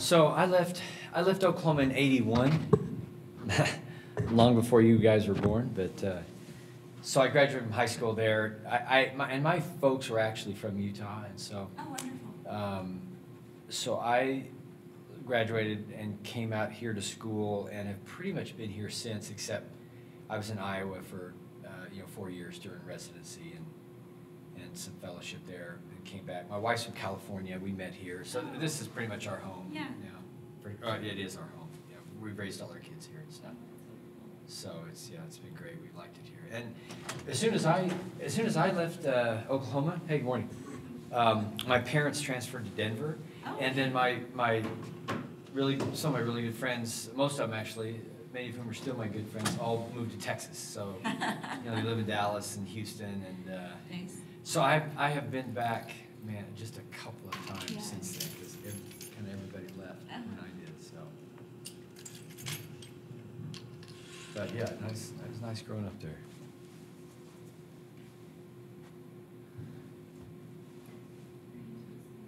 So I left, I left Oklahoma in '81, long before you guys were born. But uh, so I graduated from high school there. I, I my, and my folks were actually from Utah, and so Oh, wonderful. um, so I graduated and came out here to school and have pretty much been here since, except I was in Iowa for uh, you know four years during residency and and some fellowship there. And came back. My wife's from California. We met here, so th- this is pretty much our home. Yeah. For- uh, it is our home. Yeah, we've raised all our kids here and stuff. So it's yeah, it's been great. We liked it here. And as soon as I as soon as I left uh, Oklahoma, hey, good morning. Um, my parents transferred to Denver, Oh. and then my my really some of my really good friends, most of them actually, many of whom are still my good friends, all moved to Texas. So you know, they live in Dallas and Houston, and uh, Nice. So I I have been back, man, just a couple of times Yeah. since then because kind of everybody left when Uh-huh. I did. So, but yeah, nice. It was nice growing up there.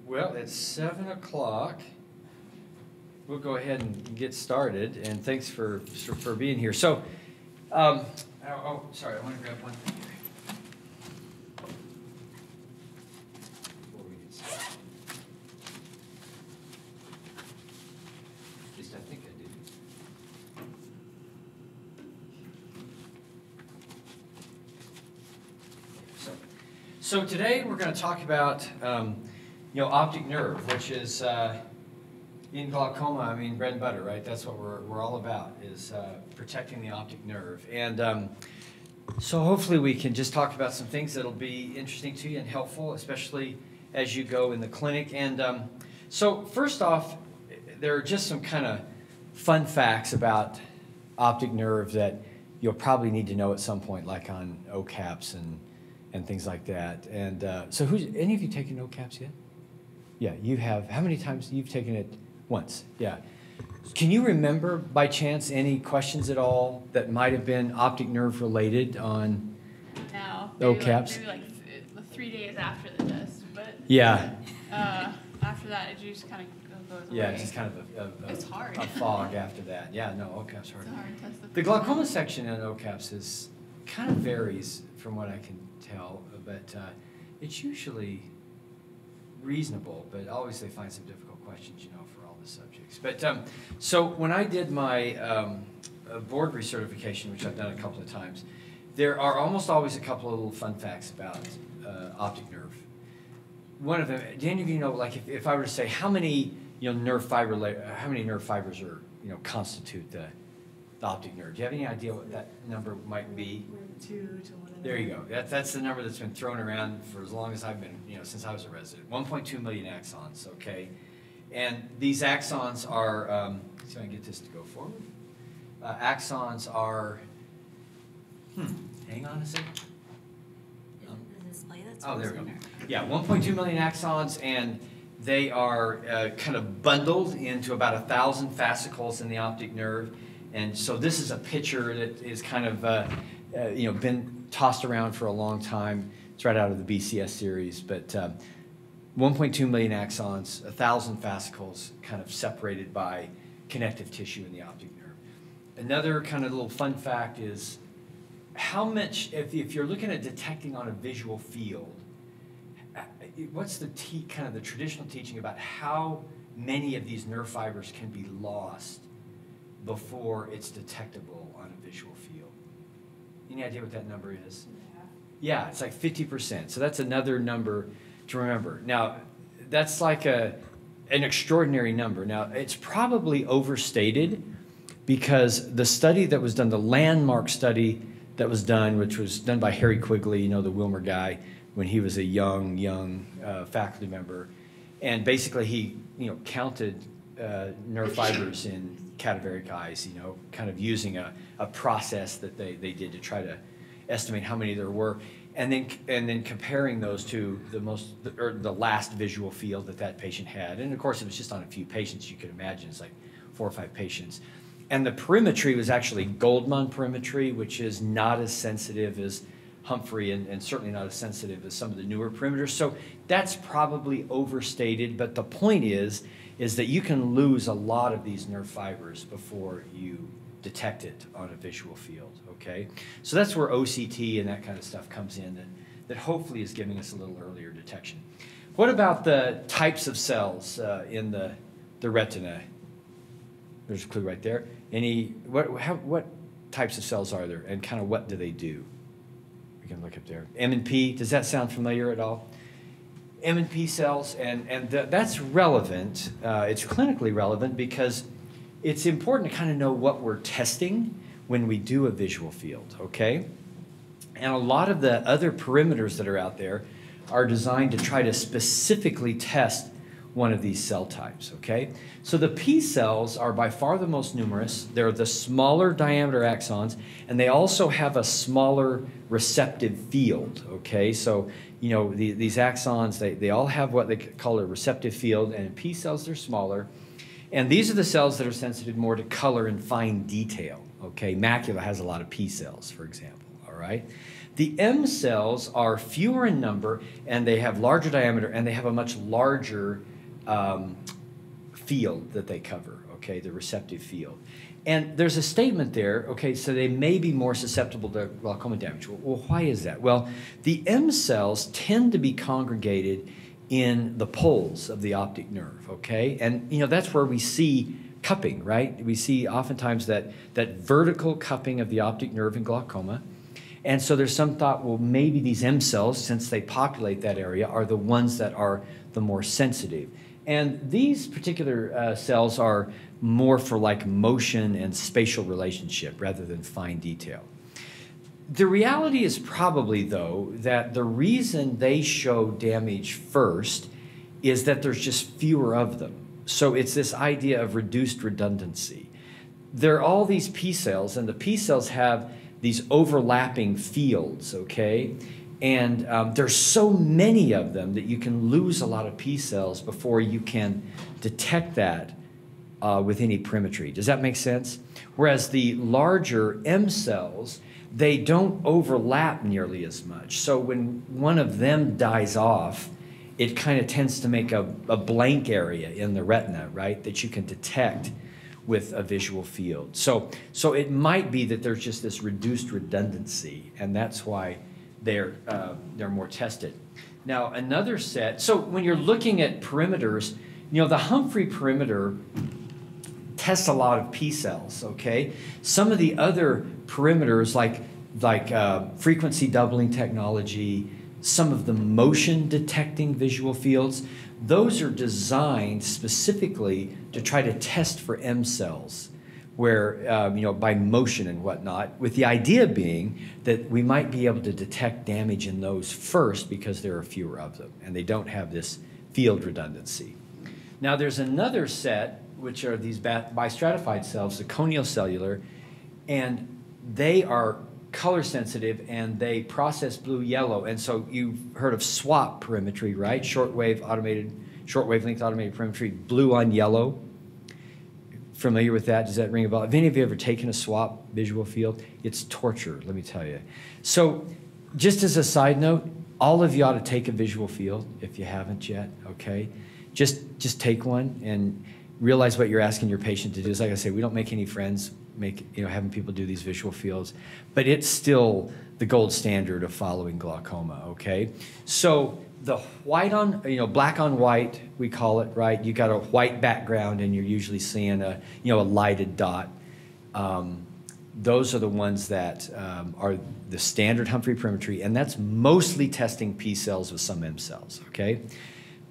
Well, it's seven o'clock. We'll go ahead and get started, and thanks for, for for being here. So, um, oh, oh, sorry, I want to grab one thing here. Before we get started. At least I think I did. So, so today we're going to talk about, um, you know, optic nerve, which is uh, in glaucoma. I mean, bread and butter, right? That's what we're, we're all about is uh, protecting the optic nerve. And um, so hopefully we can just talk about some things that'll be interesting to you and helpful, especially as you go in the clinic. And um, so first off, there are just some kind of fun facts about optic nerve that you'll probably need to know at some point, like on OKAPs and, and things like that. And uh, so who's, any of you taken OKAPs yet? Yeah, you have. How many times you've taken it? Once. Yeah. Can you remember by chance any questions at all that might have been optic nerve related on? now. Oh, maybe like- caps? Maybe like th- three days after the test, but Yeah. uh, after that, it just kind of goes away. Yeah, it's just kind of a, a, a, It's hard. a fog after that. Yeah, no, OKAP's hard. It's hard test. to The glaucoma out. section in OKAPS is kind of varies from what I can tell, but uh, it's usually reasonable, but always they find some difficult questions, you know, for all the subjects. But um, so when I did my um, uh, board recertification, which I've done a couple of times, there are almost always a couple of little fun facts about uh, optic nerve. One of them, of you know, like if, if I were to say how many, you know, nerve fiber, how many nerve fibers are, you know, constitute the, the optic nerve? Do you have any idea what that number might be? Two to There you go. That, that's the number that's been thrown around for as long as I've been, you know, since I was a resident. 1.2 million axons, okay? And these axons are, um, see if I can get this to go forward. Uh, axons are, hmm, hang on a second. The Oh, there we go. Yeah, 1.2 million axons, and they are uh, kind of bundled into about a thousand fascicles in the optic nerve. And so this is a picture that is kind of, uh, uh, you know, been tossed around for a long time. It's right out of the BCS series, but um, 1.2 million axons, a thousand fascicles, kind of separated by connective tissue in the optic nerve. Another kind of little fun fact is how much, if, if you're looking at detecting on a visual field, uh, what's the kind of the traditional teaching about how many of these nerve fibers can be lost before it's detectable on a visual field? Any idea what that number is? Yeah, it's like fifty percent. So that's another number to remember. Now, that's like a an extraordinary number. Now, it's probably overstated because the study that was done, the landmark study that was done, which was done by Harry Quigley, you know, the Wilmer guy, when he was a young, young uh, faculty member, and basically he, you know, counted uh, nerve fibers in cadaveric eyes, you know, kind of using a, a process that they, they did to try to estimate how many there were, and then and then comparing those to the most or the last visual field that that patient had, and of course it was just on a few patients. You could imagine it's like four or five patients, and the perimetry was actually Goldmann perimetry, which is not as sensitive as Humphrey and, and certainly not as sensitive as some of the newer perimeters. So that's probably overstated, but the point is, is that you can lose a lot of these nerve fibers before you detect it on a visual field, okay? So that's where OCT and that kind of stuff comes in that, that hopefully is giving us a little earlier detection. What about the types of cells uh, in the, the retina? There's a clue right there. Any, what, how, what types of cells are there and kind of what do they do? We can look up there. M and P, does that sound familiar at all? M and P cells, and, and th- that's relevant. Uh, it's clinically relevant because it's important to kind of know what we're testing when we do a visual field, okay? And a lot of the other perimeters that are out there are designed to try to specifically test one of these cell types, okay? So the P cells are by far the most numerous. They're the smaller diameter axons, and they also have a smaller receptive field, okay? So, you know, the, these axons, they, they all have what they call a receptive field, and P cells, they're smaller. And these are the cells that are sensitive more to color and fine detail, okay? Macula has a lot of P cells, for example, all right? The M cells are fewer in number, and they have larger diameter, and they have a much larger um, field that they cover, okay, the receptive field. And there's a statement there, okay, so they may be more susceptible to glaucoma damage. Well, why is that? Well, the M cells tend to be congregated in the poles of the optic nerve, okay? And, you know, that's where we see cupping, right? We see oftentimes that, that vertical cupping of the optic nerve in glaucoma. And so there's some thought, well, maybe these M cells, since they populate that area, are the ones that are the more sensitive. And these particular uh, cells are more for like motion and spatial relationship rather than fine detail. The reality is probably, though, that the reason they show damage first is that there's just fewer of them. So it's this idea of reduced redundancy. There are all these P cells, and the P cells have these overlapping fields, okay? And um, there's so many of them that you can lose a lot of P cells before you can detect that uh, with any perimetry. Does that make sense? Whereas the larger M cells, they don't overlap nearly as much. So when one of them dies off, it kind of tends to make a, a blank area in the retina, right, that you can detect with a visual field. So, so it might be that there's just this reduced redundancy, and that's why they're, uh, they're more tested. Now, another set, so when you're looking at perimeters, you know, the Humphrey perimeter tests a lot of P cells, okay? Some of the other perimeters, like, like uh, frequency doubling technology, some of the motion detecting visual fields, those are designed specifically to try to test for M cells where, um, you know, by motion and whatnot, with the idea being that we might be able to detect damage in those first because there are fewer of them and they don't have this field redundancy. Now, there's another set, which are these bistratified cells, the coniocellular, and they are color sensitive and they process blue yellow. And so you've heard of SWAP perimetry, right? Shortwave automated, short wavelength automated perimetry, blue on yellow familiar with that? Does that ring a bell? Have any of you ever taken a swap visual field? It's torture, let me tell you. So, just as a side note, all of you ought to take a visual field if you haven't yet, okay? Just just take one and realize what you're asking your patient to do. It's like I say, we don't make any friends make you know having people do these visual fields, but it's still the gold standard of following glaucoma, okay? So the white on, you know, black on white, we call it, right? You got a white background and you're usually seeing a, you know, a lighted dot. Um, those are the ones that um, are the standard Humphrey perimetry, and that's mostly testing P cells with some M cells, okay?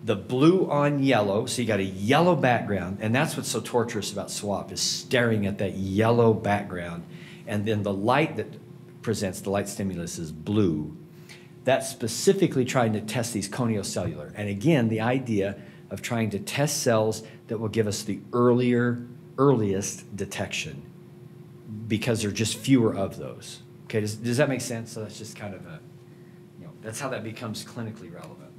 The blue on yellow, so you got a yellow background, and that's what's so torturous about SWAP is staring at that yellow background, and then the light that presents, the light stimulus is blue, that's specifically trying to test these coniocellular. And again, the idea of trying to test cells that will give us the earlier, earliest detection because there are just fewer of those. Okay, does, does that make sense? So that's just kind of a, you know, that's how that becomes clinically relevant.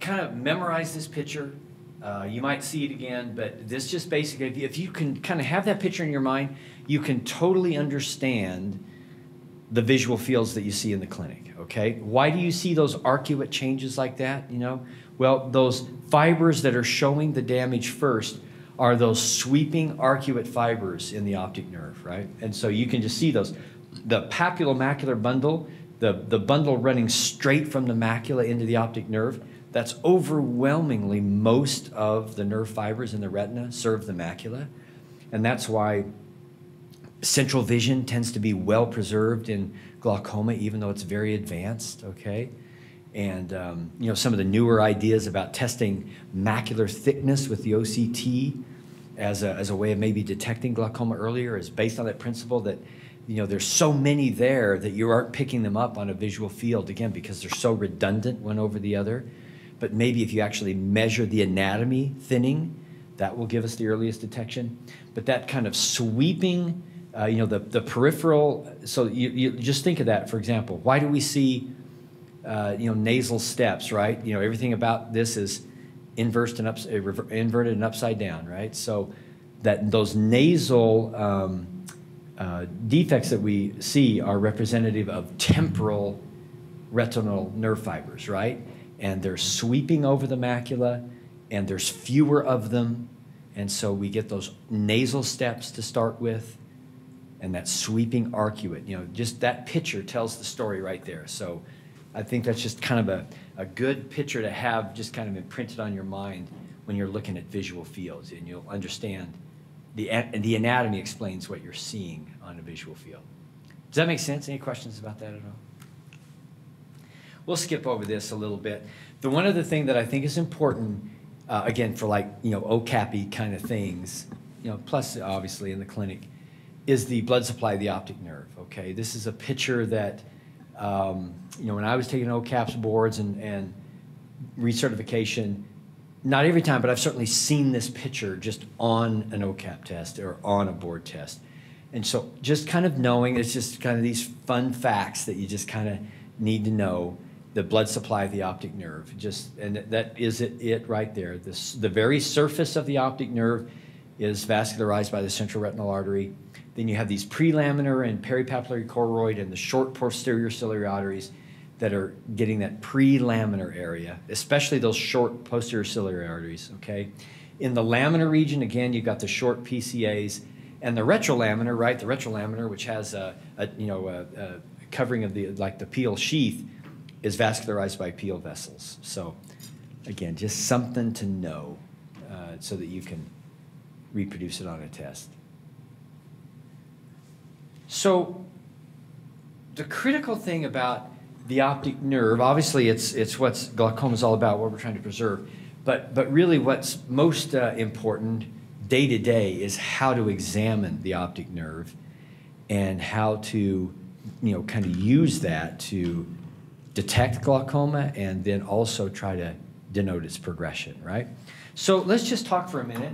Kind of memorize this picture. Uh, you might see it again, but this just basically, if you can kind of have that picture in your mind, you can totally understand the visual fields that you see in the clinic, okay? Why do you see those arcuate changes like that, you know? Well, those fibers that are showing the damage first are those sweeping arcuate fibers in the optic nerve, right? And so you can just see those. The papillomacular bundle, the, the bundle running straight from the macula into the optic nerve, that's overwhelmingly most of the nerve fibers in the retina serve the macula. And that's why central vision tends to be well preserved in glaucoma, even though it's very advanced, okay? And, um, you know, some of the newer ideas about testing macular thickness with the OCT as a, as a way of maybe detecting glaucoma earlier is based on that principle that, you know, there's so many there that you aren't picking them up on a visual field, again, because they're so redundant one over the other. But maybe if you actually measure the anatomy thinning, that will give us the earliest detection. But that kind of sweeping, uh, you know, the, the peripheral, so you, you just think of that, for example. Why do we see, uh, you know, nasal steps, right? You know, everything about this is inversed and ups, uh, inverted and upside down, right? So that those nasal um, uh, defects that we see are representative of temporal retinal nerve fibers, right? And they're sweeping over the macula, and there's fewer of them, and so we get those nasal steps to start with, and that sweeping arcuate. You know, just that picture tells the story right there. So I think that's just kind of a, a good picture to have just kind of imprinted on your mind when you're looking at visual fields, and you'll understand the, the anatomy explains what you're seeing on a visual field. Does that make sense? Any questions about that at all? We'll skip over this a little bit. The one other thing that I think is important, uh, again, for like, you know, OKAPy kind of things, you know, plus obviously in the clinic, is the blood supply of the optic nerve, okay? This is a picture that, um, you know, when I was taking OKAPS boards and, and recertification, not every time, but I've certainly seen this picture just on an OKAP test or on a board test. And so just kind of knowing, it's just kind of these fun facts that you just kind of need to know the blood supply of the optic nerve. Just and that is it, it right there. This the very surface of the optic nerve is vascularized by the central retinal artery. Then you have these prelaminar and peripapillary choroid and the short posterior ciliary arteries that are getting that prelaminar area, especially those short posterior ciliary arteries, okay? In the laminar region, again, you've got the short PCAs and the retrolaminar, right? The retrolaminar, which has a, a you know, a, a covering of the, like the pial sheath, is vascularized by pial vessels. So again, just something to know uh, so that you can reproduce it on a test. So the critical thing about the optic nerve, obviously it's, it's what's glaucoma is all about, what we're trying to preserve. But, but really what's most uh, important day to day is how to examine the optic nerve and how to, you know, kind of use that to detect glaucoma and then also try to denote its progression, right? So let's just talk for a minute.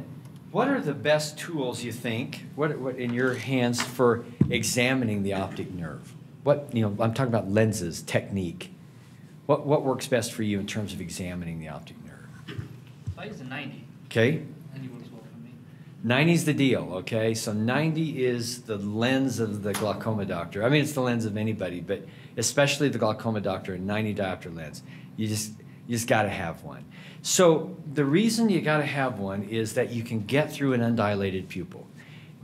What are the best tools you think, what, what in your hands for examining the optic nerve? What, you know, I'm talking about lenses, technique. What, what works best for you in terms of examining the optic nerve? I use a 90. Okay? 90 works well for me. 90 is the deal, okay? So 90 is the lens of the glaucoma doctor. I mean, it's the lens of anybody, but especially the glaucoma doctor, a 90 diopter lens. You just you just got to have one. So the reason you got to have one is that you can get through an undilated pupil.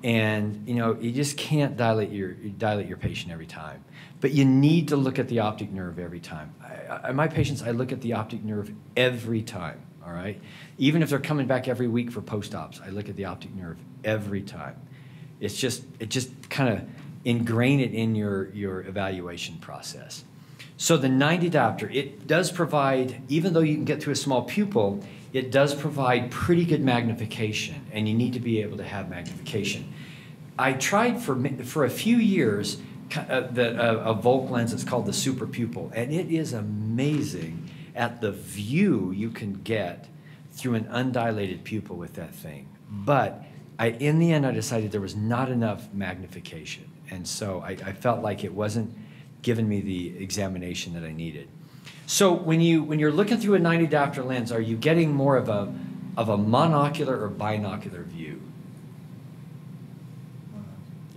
And you know, you just can't dilate your dilate your patient every time. But you need to look at the optic nerve every time. I, I, my patients, I look at the optic nerve every time. All right, even if they're coming back every week for post-ops, I look at the optic nerve every time. It's just it just kind of ingrain it in your your evaluation process. So the 90 diopter, it does provide, even though you can get through a small pupil, it does provide pretty good magnification, and you need to be able to have magnification. I tried for for a few years uh, the, uh, a Volk lens. It's called the super pupil, and it is amazing at the view you can get through an undilated pupil with that thing. But I, in the end, I decided there was not enough magnification, and so I, I felt like it wasn't giving me the examination that I needed. So when you when you're looking through a 90 diopter lens, are you getting more of a of a monocular or binocular view?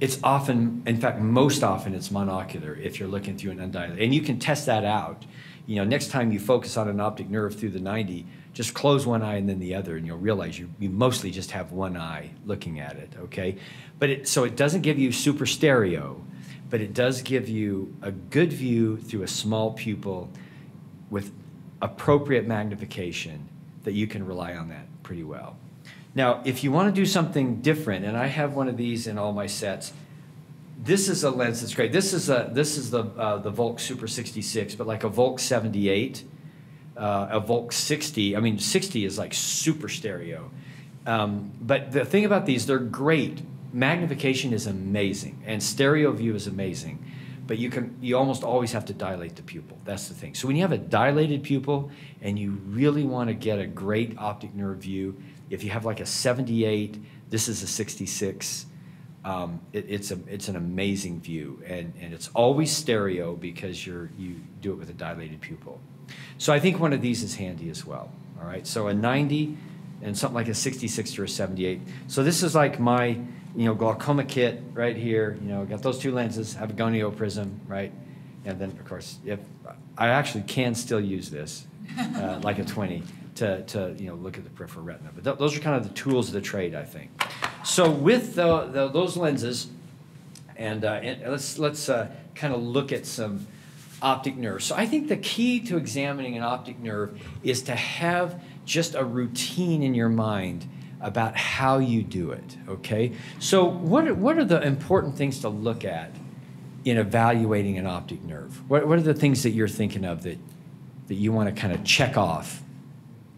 it's often, in fact, most often, it's monocular if you're looking through an undilated. And you can test that out. You know, next time you focus on an optic nerve through the 90, just close one eye and then the other, and you'll realize you, you mostly just have one eye looking at it, okay? But it, so it doesn't give you super stereo, but it does give you a good view through a small pupil with appropriate magnification that you can rely on that pretty well. Now, if you want to do something different, and I have one of these in all my sets, this is a lens that's great. This is a this is the uh, the Volk Super 66, but like a Volk 78, uh, a Volk 60. I mean, 60 is like super stereo. Um, but the thing about these, they're great. Magnification is amazing, and stereo view is amazing. But you can you almost always have to dilate the pupil. That's the thing. So when you have a dilated pupil and you really want to get a great optic nerve view, if you have like a 78, this is a 66 um, it, it's a it's an amazing view, and, and it's always stereo because you're you do it with a dilated pupil. So I think one of these is handy as well. All right, so a 90 and something like a 66 or a 78. So this is like my you know glaucoma kit right here. You know, got those two lenses, have a gonio prism, right, and then of course if I actually can still use this uh, like a 20 to, to you know look at the peripheral retina. But th- those are kind of the tools of the trade, I think. So with the, the, those lenses, and, uh, and let's let's uh, kind of look at some optic nerve. So I think the key to examining an optic nerve is to have just a routine in your mind about how you do it. Okay. So what are, what are the important things to look at in evaluating an optic nerve? What, what are the things that you're thinking of that that you want to kind of check off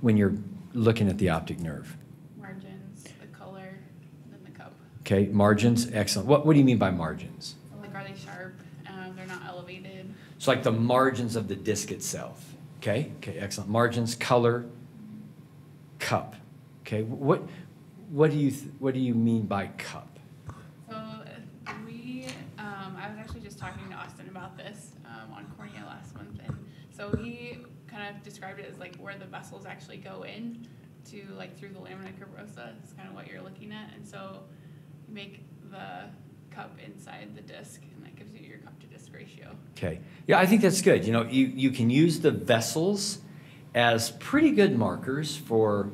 when you're looking at the optic nerve? Margins, the color, then the cup. Okay, margins, excellent. What, what do you mean by margins? Like, are they sharp? Um, they're not So like the margins of the disc itself. Okay, okay, excellent. Margins, color, cup. Okay, what, what do you, what do you mean by cup? So we, um, I was actually just talking to Austin about this um, on Cornea last month, and so he kind of described it as like where the vessels actually go in to like through the lamina cribrosa is kind of what you're looking at, and so you make the cup inside the disc, to. Okay, yeah, I think that's good. You know, you, you can use the vessels as pretty good markers for,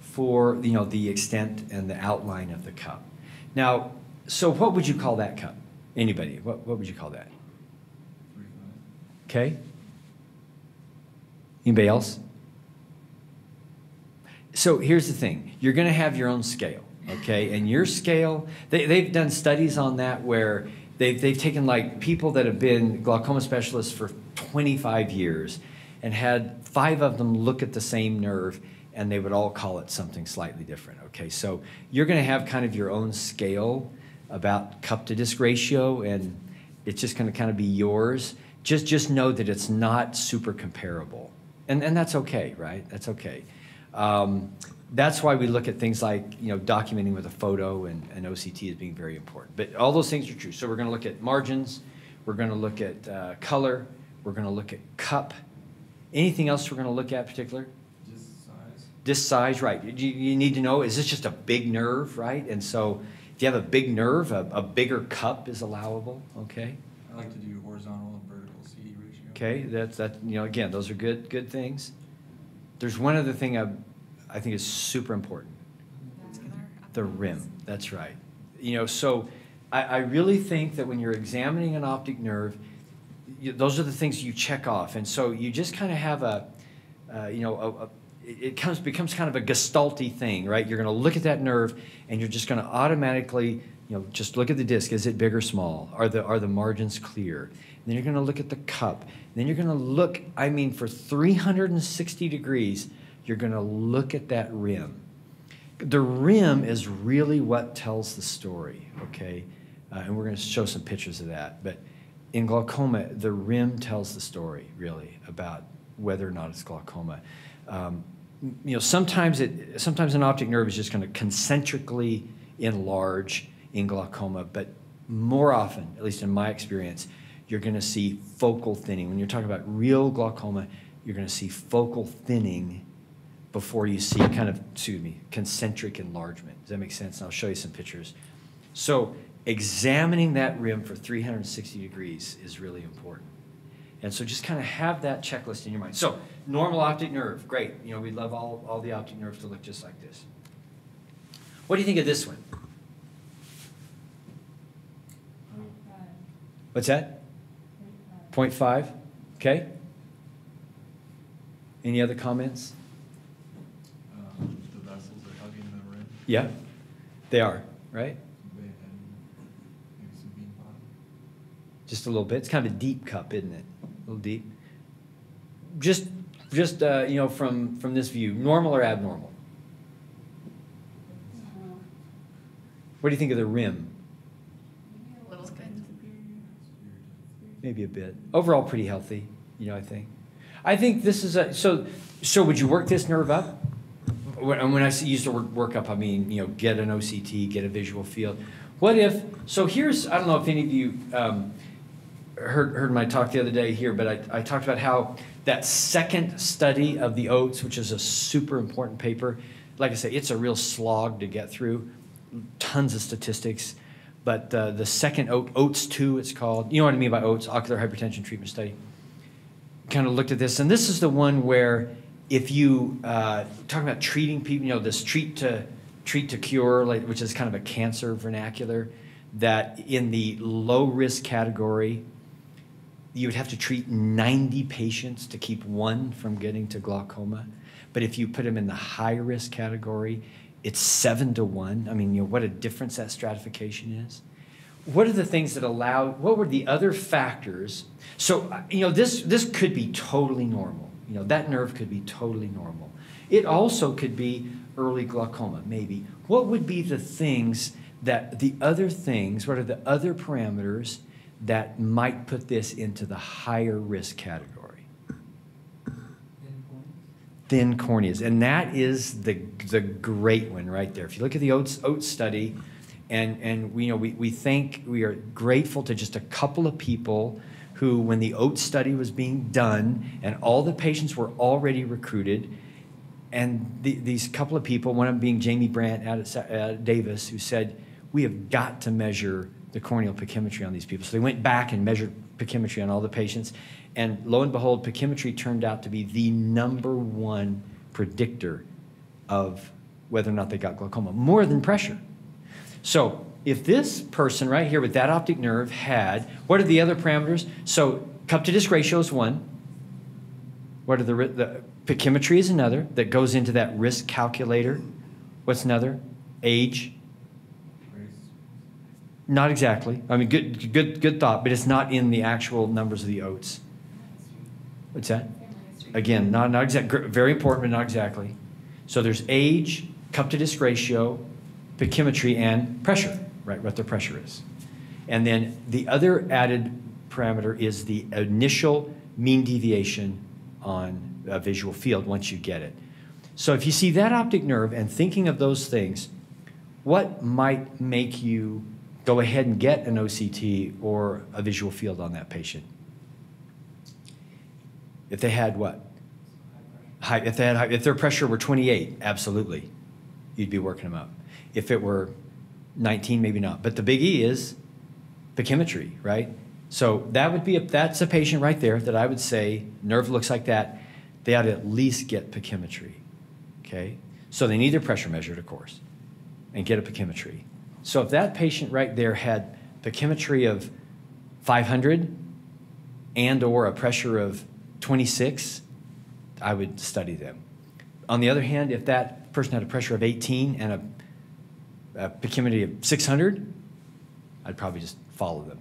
for, you know, the extent and the outline of the cup. Now, so what would you call that cup? Anybody, what, what would you call that? Okay? Anybody else? So here's the thing you're going to have your own scale, okay? And your scale, they, they've done studies on that where they've, they've taken like people that have been glaucoma specialists for 25 years and had five of them look at the same nerve and they would all call it something slightly different, okay? So you're going to have kind of your own scale about cup to disc ratio and it's just going to kind of be yours. Just, just know that it's not super comparable. And, and that's okay, right? That's okay. Um, that's why we look at things like you know documenting with a photo and, and OCT as being very important. But all those things are true. So we're going to look at margins, we're going to look at uh, color, we're going to look at cup. Anything else we're going to look at particular? Just size. Disc size, right? You, you need to know is this just a big nerve, right? And so if you have a big nerve, a, a bigger cup is allowable. Okay. I like to do horizontal and vertical CD ratio. Okay, that's that. You know, again, those are good good things. There's one other thing I, I think is super important. The rim. That's right. You know, so I, I really think that when you're examining an optic nerve, you, those are the things you check off, and so you just kind of have a, uh, you know, a, a, it comes becomes kind of a gestalty thing, right? You're going to look at that nerve, and you're just going to automatically, you know, just look at the disc. Is it big or small? Are the are the margins clear? And then you're going to look at the cup. And then you're going to look. I mean, for 360 degrees, you're going to look at that rim. The rim is really what tells the story. Okay, uh, and we're going to show some pictures of that, but in glaucoma, the rim tells the story really about whether or not it's glaucoma. Um, you know, sometimes it, sometimes an optic nerve is just going to concentrically enlarge in glaucoma, but more often, at least in my experience, you're going to see focal thinning. When you're talking about real glaucoma, you're going to see focal thinning before you see kind of, excuse me, concentric enlargement. Does that make sense? And I'll show you some pictures. So examining that rim for 360 degrees is really important. And so just kind of have that checklist in your mind. So normal optic nerve, great. You know, we'd love all, all the optic nerves to look just like this. What do you think of this one? What's that? 0.5? Okay. Any other comments? Um, the vessels are hugging the rim, Yeah, they are, right? Just a little bit. It's kind of a deep cup, isn't it? A little deep. Just, just uh, you know, from from this view, normal or abnormal? What do you think of the rim? A little bit. Maybe a bit. Overall, pretty healthy. You know, I think. I think this is a so. So, would you work this nerve up? And when I use the word work up, I mean you know get an OCT, get a visual field. What if? So here's I don't know if any of you um, heard heard my talk the other day here, but I, I talked about how that second study of the OHTS, which is a super important paper, like I say, it's a real slog to get through, tons of statistics. But uh, the second oat, OHTS 2, it's called. You know what I mean by OHTS, Ocular Hypertension Treatment Study. Kind of looked at this, and this is the one where if you uh, talking about treating people, you know, this treat to treat to cure, like, which is kind of a cancer vernacular, that in the low risk category, you would have to treat 90 patients to keep one from getting to glaucoma. But if you put them in the high risk category, it's seven to one. I mean, you know, what a difference that stratification is. What are the things that allow, what were the other factors? So, uh, you know, this, this could be totally normal. You know, that nerve could be totally normal. It also could be early glaucoma, maybe. What would be the things that, the other things, what are the other parameters that might put this into the higher risk category? Thin corneas. Thin corneas. And that is the, the great one right there. If you look at the OHTS, OHTS study, and, and we, you know, we, we think we are grateful to just a couple of people who, when the oat study was being done and all the patients were already recruited, and the, these couple of people, one of them being Jamie Brandt out at uh, Davis, who said, We have got to measure the corneal pachymetry on these people. So they went back and measured pachymetry on all the patients. And lo and behold, pachymetry turned out to be the number one predictor of whether or not they got glaucoma, more than pressure. So if this person right here with that optic nerve had, what are the other parameters? So cup to disc ratio is one. What are the, the pachymetry is another that goes into that risk calculator. What's another? Age. Race, Not exactly. I mean, good, good, good thought, but it's not in the actual numbers of the OHTS. What's that? Again, not, not exact, gr- very important, but not exactly. So there's age, cup to disc ratio, pachymetry, and pressure, right? What their pressure is. And then the other added parameter is the initial mean deviation on a visual field once you get it. So if you see that optic nerve and thinking of those things, what might make you go ahead and get an OCT or a visual field on that patient? If they had what? High, if they had high, if their pressure were 28, absolutely, you'd be working them up. If it were 19, maybe not. But the big E is pachymetry, right? So that would be a, that's a patient right there that I would say nerve looks like that. They ought to at least get pachymetry. Okay, so they need their pressure measured, of course, and get a pachymetry. So if that patient right there had pachymetry of 500 and or a pressure of 26, I would study them. On the other hand, if that person had a pressure of 18 and a, Uh, a pachymetry of 600, I'd probably just follow them,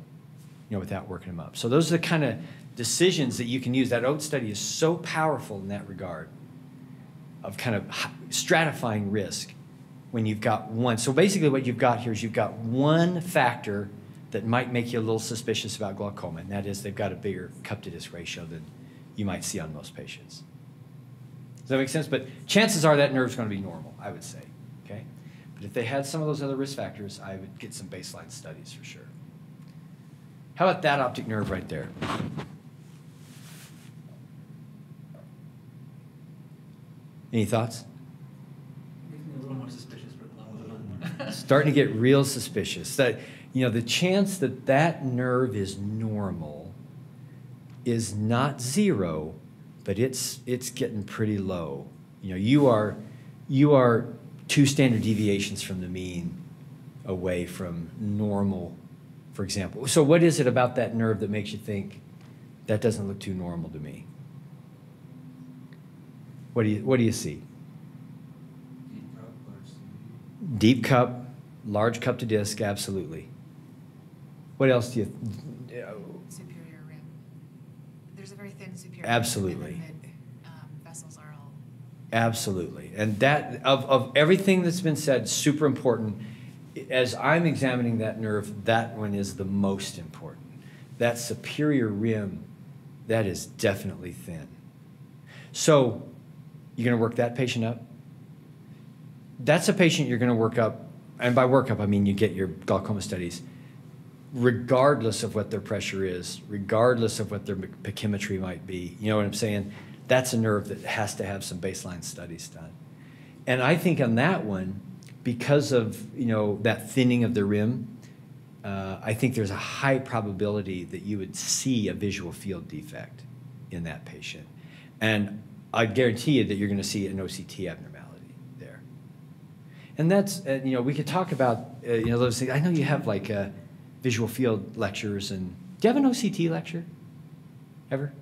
you know, without working them up. So those are the kind of decisions that you can use. That OHTS study is so powerful in that regard of kind of stratifying risk when you've got one. So basically what you've got here is you've got one factor that might make you a little suspicious about glaucoma, and that is they've got a bigger cup to disc ratio than you might see on most patients. Does that make sense? But chances are that nerve's going to be normal, I would say. But if they had some of those other risk factors, I would get some baseline studies for sure. How about that optic nerve right there? Any thoughts? Makes me a little more suspicious for glaucoma. starting to get real suspicious. That you know the chance that that nerve is normal is not zero, but it's it's getting pretty low. You know, you are you are two standard deviations from the mean away from normal, for example. So what is it about that nerve that makes you think that doesn't look too normal to me? What do you what do you see? Deep cup or Deep cup, large cup to disc, absolutely. What else do you? superior rim. There's a very thin superior. Absolutely. rim, and the mid, um, vessels are all. Absolutely. And that, of, of everything that's been said, super important. As I'm examining that nerve, that one is the most important. That superior rim, that is definitely thin. So, you're going to work that patient up? That's a patient you're going to work up, and by work up, I mean you get your glaucoma studies, regardless of what their pressure is, regardless of what their pachymetry might be. You know what I'm saying? That's a nerve that has to have some baseline studies done. And I think on that one, because of you know that thinning of the rim, uh, I think there's a high probability that you would see a visual field defect in that patient. And I guarantee you that you're going to see an OCT abnormality there. And that's, uh, you know, we could talk about, uh, you know, those things. I know you have like uh, visual field lectures, and do you have an OCT lecture? Ever?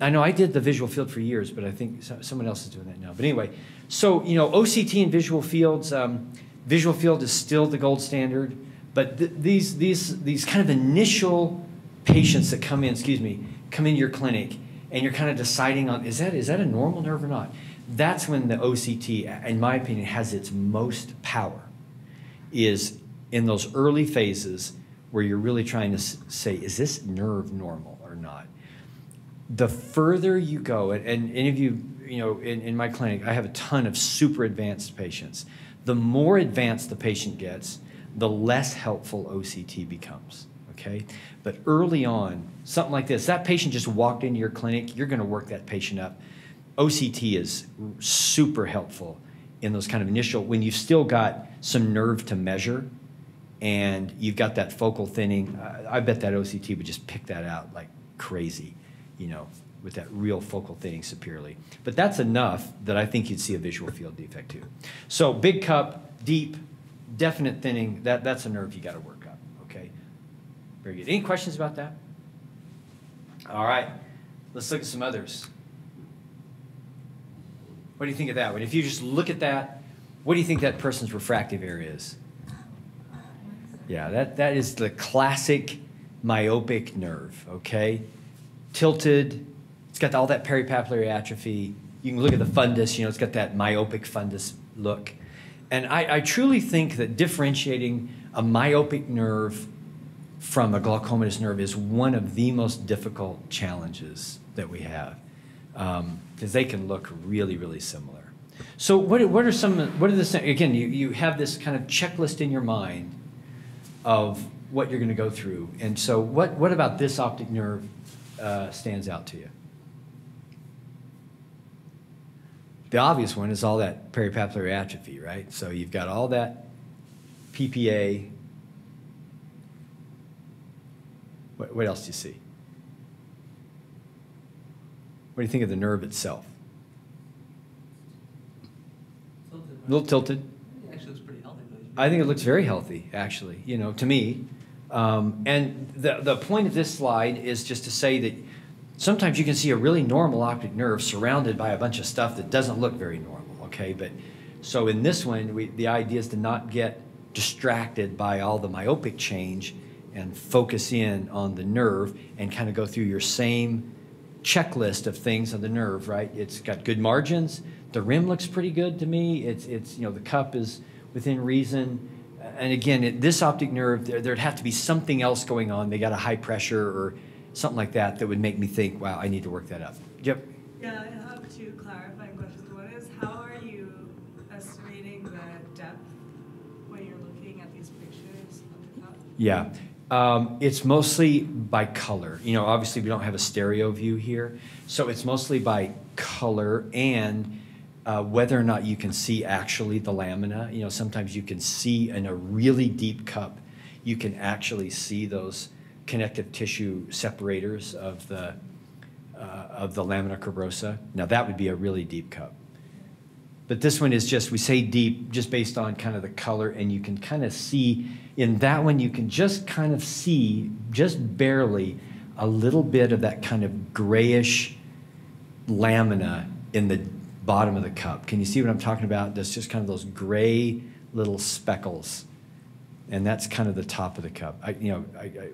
I know I did the visual field for years, but I think someone else is doing that now. But anyway, so you know, OCT and visual fields, um, visual field is still the gold standard, but th- these these these kind of initial patients that come in, excuse me, come into your clinic, and you're kind of deciding on is that is that a normal nerve or not? That's when the OCT, in my opinion, has its most power. Is in those early phases where you're really trying to say, is this nerve normal? The further you go, and, and any of you, you know, in, in my clinic, I have a ton of super advanced patients. The more advanced the patient gets, the less helpful OCT becomes. Okay? But early on, something like this, that patient just walked into your clinic, you're going to work that patient up. OCT is super helpful in those kind of initial, when you've still got some nerve to measure and you've got that focal thinning, I, I bet that OCT would just pick that out like crazy, you know, with that real focal thinning superiorly. But that's enough that I think you'd see a visual field defect too. So big cup, deep, definite thinning, that, that's a nerve you got to work up, okay? Very good. Any questions about that? All right, let's look at some others. What do you think of that one? If you just look at that, what do you think that person's refractive error is? Yeah, that, that is the classic myopic nerve, okay? Tilted, it's got all that peripapillary atrophy. You can look at the fundus, you know, it's got that myopic fundus look. And I, I truly think that differentiating a myopic nerve from a glaucomatous nerve is one of the most difficult challenges that we have um, because they can look really, really similar. So, what, what are some, what are the, again, you, you have this kind of checklist in your mind of what you're going to go through. And so, what, what about this optic nerve uh, stands out to you? The obvious one is all that peripapillary atrophy, right? So, you've got all that PPA. What, what else do you see? What do you think of the nerve itself? A little tilted. Actually, looks pretty healthy. I think it looks very healthy, actually, you know, to me. Um, and the, the point of this slide is just to say that sometimes you can see a really normal optic nerve surrounded by a bunch of stuff that doesn't look very normal, okay? But so in this one, we, the idea is to not get distracted by all the myopic change and focus in on the nerve and kind of go through your same checklist of things on the nerve, right? It's got good margins. The rim looks pretty good to me. It's, it's you know, the cup is within reason. And again, it, this optic nerve, there, there'd have to be something else going on. They got a high pressure or something like that that would make me think, wow, I need to work that up. Yep. Yeah, I have two clarifying questions. One is, how are you estimating the depth when you're looking at these pictures the? Yeah. Um, it's mostly by color. You know, obviously we don't have a stereo view here, so it's mostly by color and uh, whether or not you can see actually the lamina. You know, sometimes you can see in a really deep cup, you can actually see those connective tissue separators of the, uh, of the lamina cribrosa. Now, that would be a really deep cup. But this one is just, we say deep just based on kind of the color, and you can kind of see, in that one, you can just kind of see, just barely, a little bit of that kind of grayish lamina in the bottom of the cup. Can you see what I'm talking about? There's just kind of those gray little speckles. And that's kind of the top of the cup. I, you know, I, I,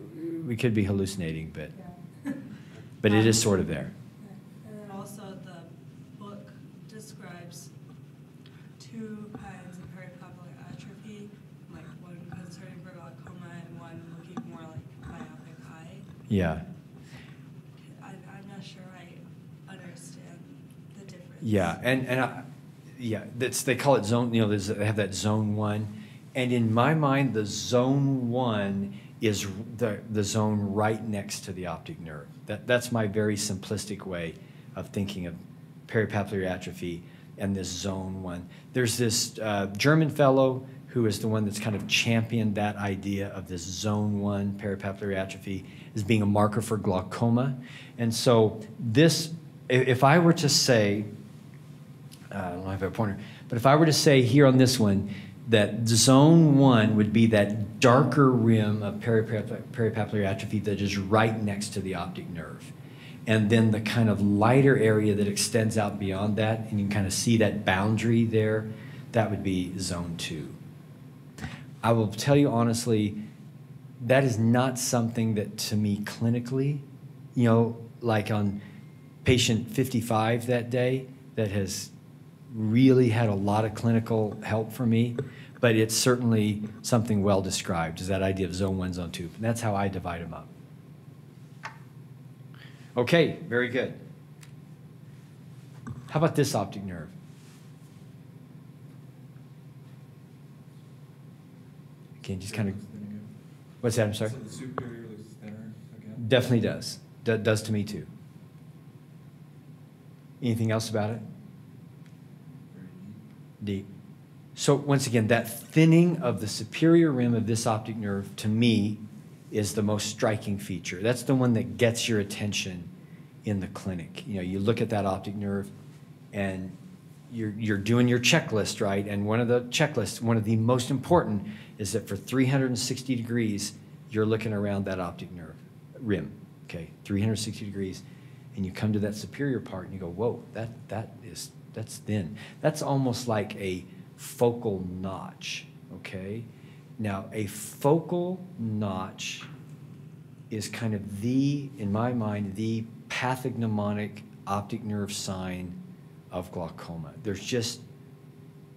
we could be hallucinating, but, but it is um, sort of there. And then also the book describes two kinds of peripapular atrophy, like one concerning for glaucoma and one looking more like myopic eye. Yeah. I, I'm not sure I understand the difference. Yeah, and, and I, yeah, that's, they call it zone, you know, they have that zone one. And in my mind, the zone one is the, the zone right next to the optic nerve. That, that's my very simplistic way of thinking of peripapillary atrophy and this zone one. There's this uh, German fellow who is the one that's kind of championed that idea of this zone one peripapillary atrophy as being a marker for glaucoma. And so this, if I were to say, uh, I don't have a pointer, but if I were to say here on this one that zone one would be that darker rim of peripapillary, peripapular atrophy that is right next to the optic nerve. And then the kind of lighter area that extends out beyond that, and you can kind of see that boundary there, that would be zone two. I will tell you honestly, that is not something that to me clinically, you know, like on patient 55 that day, that has really had a lot of clinical help for me, but it's certainly something well described, is that idea of zone one, zone two. And that's how I divide them up. Okay, very good. How about this optic nerve? Again, just kind of, what's that, I'm sorry? So the superior looks thinner again? Definitely does. Do- Does to me too. Anything else about it? So once again, that thinning of the superior rim of this optic nerve, to me, is the most striking feature. That's the one that gets your attention in the clinic. You know, you look at that optic nerve, and you're you're doing your checklist, right? And one of the checklists, one of the most important, is that for 360 degrees, you're looking around that optic nerve rim. Okay, 360 degrees, and you come to that superior part, and you go, "Whoa, that that is that's thin. That's almost like a focal notch." Okay, now a focal notch is kind of the, in my mind, the pathognomonic optic nerve sign of glaucoma. There's just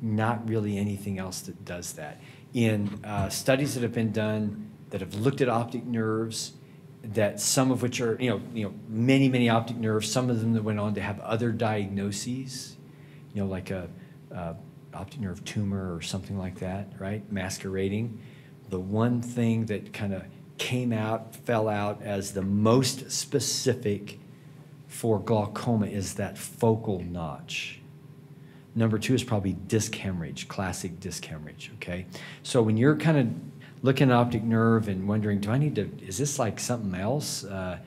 not really anything else that does that. In uh, studies that have been done that have looked at optic nerves, that some of which are, you know, you know, many, many optic nerves, some of them that went on to have other diagnoses, you know, like a, a optic nerve tumor or something like that, right? Masquerading. The one thing that kind of came out, fell out as the most specific for glaucoma is that focal notch. Number two is probably disc hemorrhage, classic disc hemorrhage, okay? So when you're kind of looking at optic nerve and wondering, do I need to, is this like something else? Uh,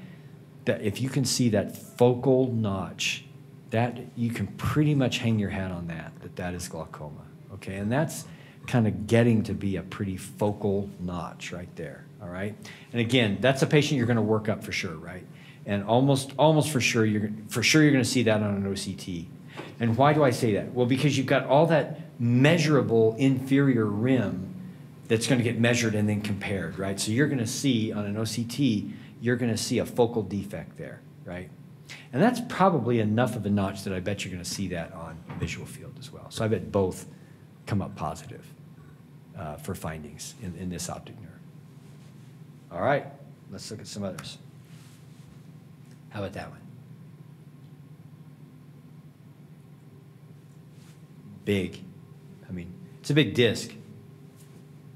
that if you can see that focal notch, that you can pretty much hang your hat on that, that that is glaucoma, okay? And that's kind of getting to be a pretty focal notch right there, all right? And again, that's a patient you're going to work up for sure, right? And almost, almost for sure, you're for sure you're going to see that on an OCT. And why do I say that? Well, because you've got all that measurable inferior rim that's going to get measured and then compared, right? So you're going to see on an OCT, you're going to see a focal defect there, right? And that's probably enough of a notch that I bet you're going to see that on visual field as well. So I bet both come up positive uh, for findings in, in this optic nerve. All right, let's look at some others. How about that one? Big. I mean, it's a big disc.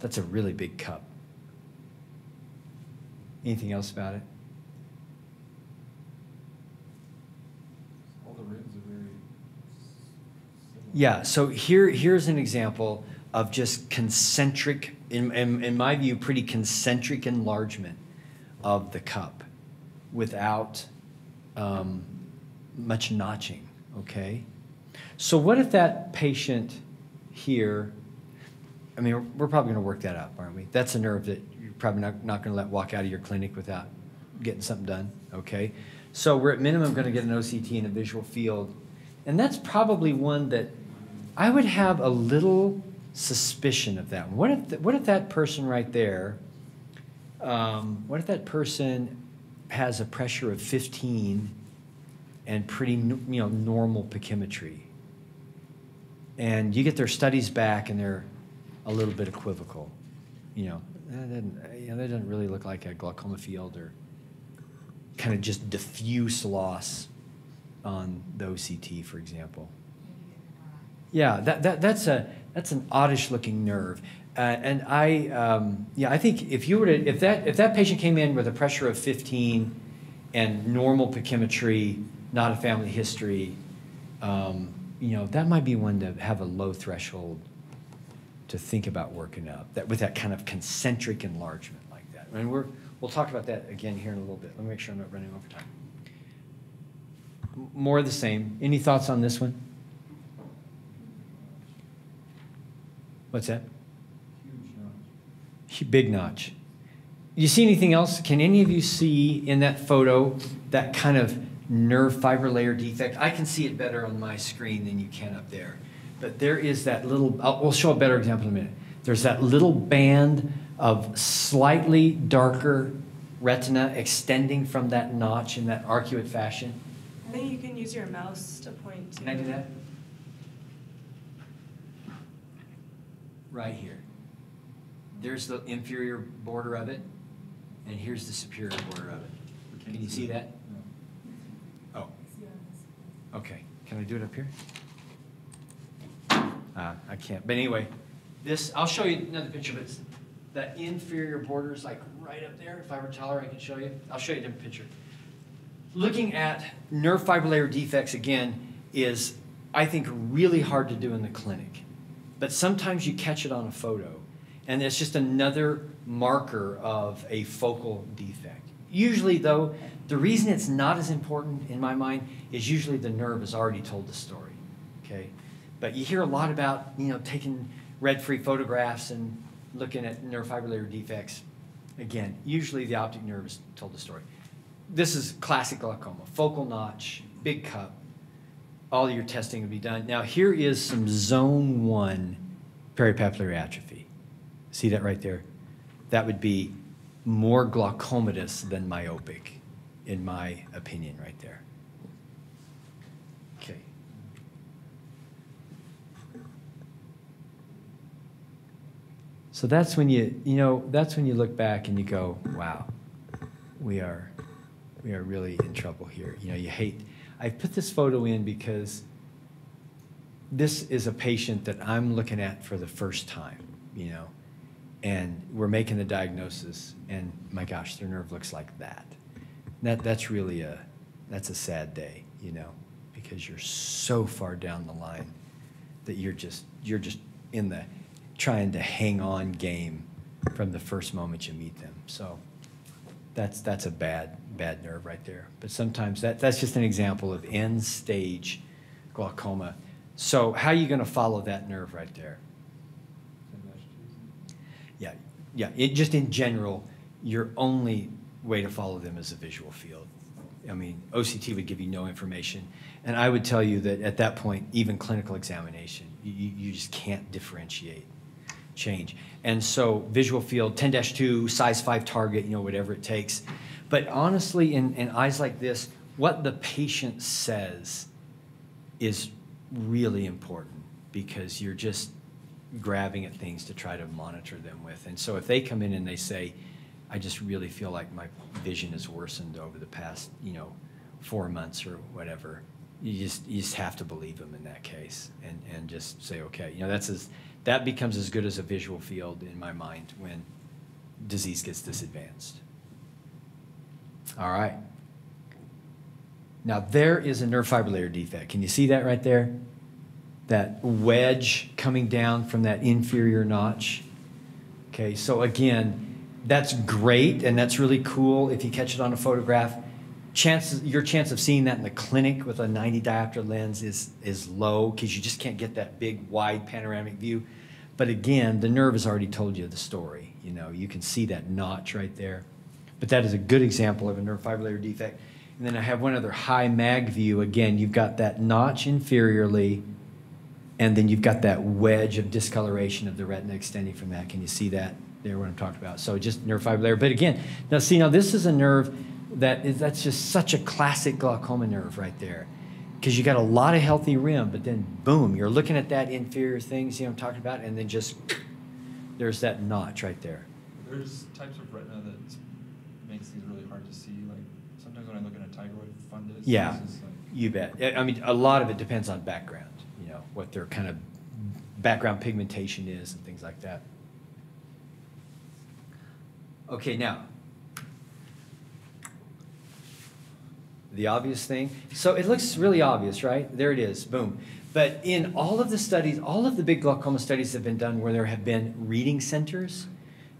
That's a really big cup. Anything else about it? All the rims are very s- Yeah, so here, here's an example of just concentric, in, in, in my view, pretty concentric enlargement of the cup without um, much notching, okay? So what if that patient here, I mean, we're- probably gonna work that out, aren't we? That's a nerve that you're probably not, not gonna let walk out of your clinic without getting something done, okay? So we're at minimum gonna get an OCT and a visual field. And that's probably one that I would have a little suspicion of that. What if, th- what if that person right there, um, what if that person has a pressure of 15 and pretty, you know, normal pachymetry? And you get their studies back and they're a little bit equivocal. You know, that doesn't, you know, that doesn't really look like a glaucoma field or kind of just diffuse loss on the OCT, for example. Yeah, that, that, that's a, that's an oddish looking nerve. Uh, and I, um, yeah, I think if you were to, if that, if that patient came in with a pressure of 15 and normal pachymetry, not a family history, um, you know, that might be one to have a low threshold to think about working up, that with that kind of concentric enlargement like that. And we're, we'll talk about that again here in a little bit. Let me make sure I'm not running over time. More of the same. Any thoughts on this one? What's that? Huge notch. Big notch. You see anything else? Can any of you see in that photo that kind of nerve fiber layer defect? I can see it better on my screen than you can up there. But there is that little, I'll, we'll show a better example in a minute. There's that little band of slightly darker retina extending from that notch in that arcuate fashion. I think you can use your mouse to point to. Can I do that? Right here. There's the inferior border of it, and here's the superior border of it. Can you see that? Oh, okay. Can I do it up here? Uh, I can't. But anyway, this, I'll show you another picture, but it's, that inferior border is like right up there. If I were taller, I could show you. I'll show you a different picture. Looking at nerve fiber layer defects again is, I think, really hard to do in the clinic. But sometimes you catch it on a photo, and it's just another marker of a focal defect. Usually, though, the reason it's not as important in my mind is usually the nerve has already told the story. Okay, but you hear a lot about you know taking red-free photographs and looking at layer defects. Again, usually the optic nerve has told the story. This is classic glaucoma, focal notch, big cup. All your testing will be done. Now here is some zone one peripapillary atrophy. See that right there? That would be more glaucomatous than myopic, in my opinion, right there. Okay. So that's when you, you know, that's when you look back and you go, wow, we are, we are really in trouble here. You know, you hate, I put this photo in because this is a patient that I'm looking at for the first time, you know, and we're making the diagnosis, and my gosh, their nerve looks like that. That that's really a that's a sad day, you know, because you're so far down the line that you're just you're just in the trying to hang on game from the first moment you meet them. So that's that's a bad bad nerve right there. But sometimes that that's just an example of end stage glaucoma. So how are you going to follow that nerve right there? Yeah, yeah. It just in general, your only way to follow them is a visual field. I mean, OCT would give you no information, and I would tell you that at that point, even clinical examination, you you just can't differentiate change. And so, visual field, 10-2, size 5 target, you know, whatever it takes. But honestly, in, in eyes like this, what the patient says is really important because you're just grabbing at things to try to monitor them with. And so if they come in and they say, I just really feel like my vision has worsened over the past, you know, four months or whatever, you just you just have to believe them in that case and, and just say, okay, you know, that's as that becomes as good as a visual field in my mind when disease gets this advanced. All right. Now there is a nerve fiber layer defect. Can you see that right there? that wedge coming down from that inferior notch. Okay, so again, that's great and that's really cool if you catch it on a photograph. Chances, your chance of seeing that in the clinic with a 90 diopter lens is, is low because you just can't get that big wide panoramic view. But again, the nerve has already told you the story. You know, you can see that notch right there. But that is a good example of a nerve fiber layer defect. And then I have one other high mag view. Again, you've got that notch inferiorly, and then you've got that wedge of discoloration of the retina extending from that. Can you see that there, what I'm talking about? So just nerve fiber layer. But again, now see, now this is a nerve that is, that's just such a classic glaucoma nerve right there. Because you got a lot of healthy rim, but then boom, you're looking at that inferior thing, see what I'm talking about? And then just, there's that notch right there. There's types of retina that makes these really hard to see, like, sometimes when I look at a tigroid fundus. Yeah, like- you bet. I I mean, a lot of it depends on background, you know, what their kind of background pigmentation is and things like that. Okay, now, the obvious thing. So it looks really obvious, right? There it is, boom. But in all of the studies, all of the big glaucoma studies have been done where there have been reading centers,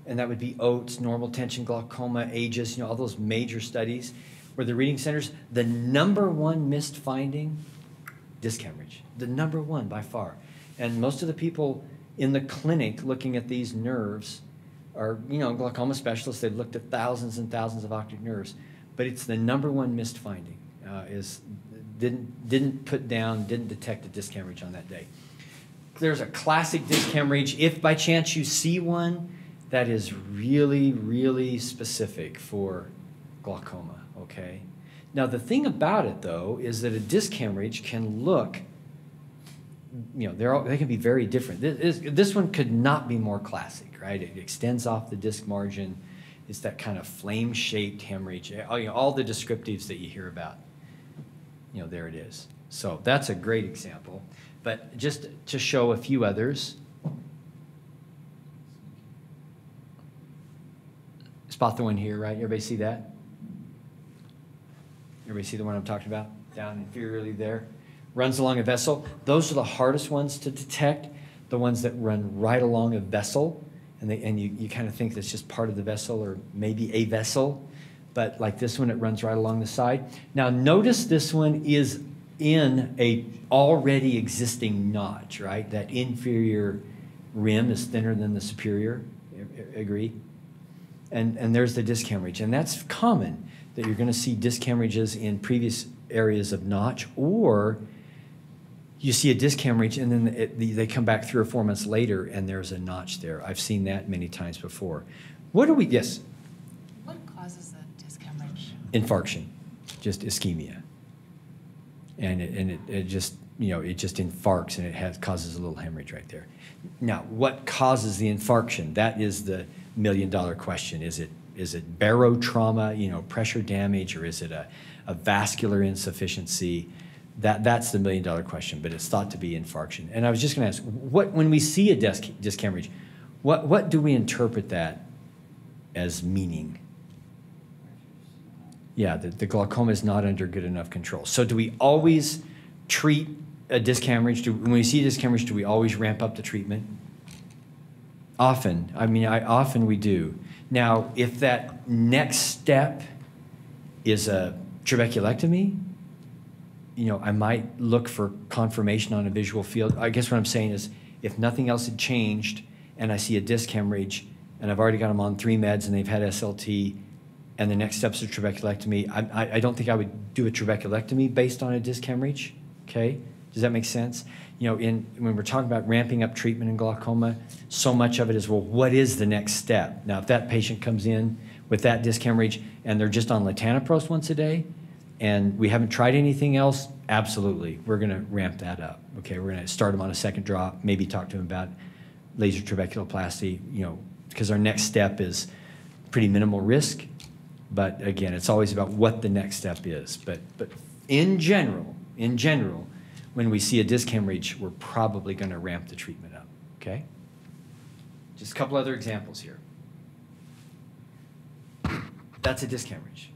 and that would be OHTS, normal tension glaucoma, AGIS, you know, all those major studies where the reading centers, the number one missed finding, disc hemorrhage. The number one by far. And most of the people in the clinic looking at these nerves are, you know, glaucoma specialists. They've looked at thousands and thousands of optic nerves but it's the number one missed finding uh, is didn't didn't put down didn't detect a disc hemorrhage on that day there's a classic disc hemorrhage if by chance you see one that is really really specific for glaucoma okay now the thing about it though is that a disc hemorrhage can look you know they're all, they can be very different this, this one could not be more classic right it extends off the disc margin it's that kind of flame-shaped hemorrhage. All, you know, all the descriptives that you hear about, you know, there it is. So that's a great example. But just to show a few others, spot the one here, right? Everybody see that? Everybody see the one I'm talking about? Down inferiorly there. Runs along a vessel. Those are the hardest ones to detect, the ones that run right along a vessel and, they, and you, you kind of think that's just part of the vessel or maybe a vessel, but like this one, it runs right along the side. Now notice this one is in a already existing notch, right? That inferior rim is thinner than the superior, agree? And, and there's the disc hemorrhage, and that's common that you're gonna see disc hemorrhages in previous areas of notch or you see a disc hemorrhage and then it, they come back three or four months later and there's a notch there. I've seen that many times before. What do we, yes, What causes the disc hemorrhage? infarction, just ischemia. And it, and it, it just, you know, it just infarcts and it has, causes a little hemorrhage right there. Now, what causes the infarction? That is the million dollar question. Is it, is it barotrauma, you know, pressure damage, or is it a, a vascular insufficiency? That, that's the million dollar question, but it's thought to be infarction. And I was just going to ask, what, when we see a disc, disc hemorrhage, what, what do we interpret that as meaning? Yeah, the, the glaucoma is not under good enough control. So do we always treat a disc hemorrhage? Do, when we see a disc hemorrhage, do we always ramp up the treatment? Often. I mean, I, often we do. Now, if that next step is a trabeculectomy, you know, I might look for confirmation on a visual field. I guess what I'm saying is if nothing else had changed and I see a disc hemorrhage and I've already got them on three meds and they've had SLT and the next steps are trabeculectomy, I, I, I don't think I would do a trabeculectomy based on a disc hemorrhage. Okay? Does that make sense? You know, in, when we're talking about ramping up treatment in glaucoma, so much of it is, well, what is the next step? Now, if that patient comes in with that disc hemorrhage and they're just on latanoprost once a day, and we haven't tried anything else, absolutely, we're going to ramp that up. Okay, we're going to start them on a second drop, maybe talk to them about laser trabeculoplasty, you know, because our next step is pretty minimal risk. But again, it's always about what the next step is. But, but in general, in general, when we see a disc hemorrhage, we're probably going to ramp the treatment up. Okay? Just a couple other examples here. That's a disc hemorrhage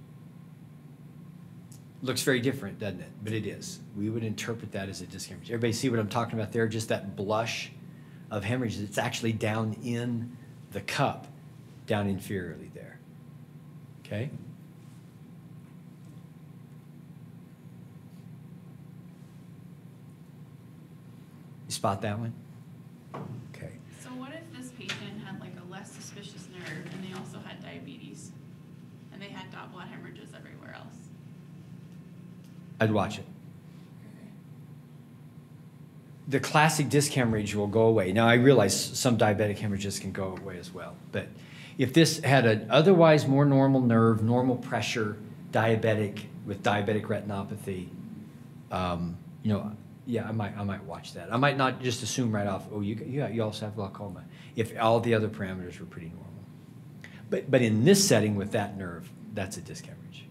looks very different, doesn't it? But it is. We would interpret that as a disc hemorrhage. Everybody see what I'm talking about there? Just that blush of hemorrhage. It's actually down in the cup, down inferiorly there. Okay? You spot that one? Okay. So what if this patient had like a less suspicious nerve and they also had diabetes? And they had dot blood hemorrhages everywhere else? I'd watch it. The classic disc hemorrhage will go away. Now, I realize some diabetic hemorrhages can go away as well. But if this had an otherwise more normal nerve, normal pressure, diabetic with diabetic retinopathy, um, you know, yeah, I might, I might watch that. I might not just assume right off, oh, you, yeah, you also have glaucoma, if all the other parameters were pretty normal. But, but in this setting with that nerve, that's a disc hemorrhage.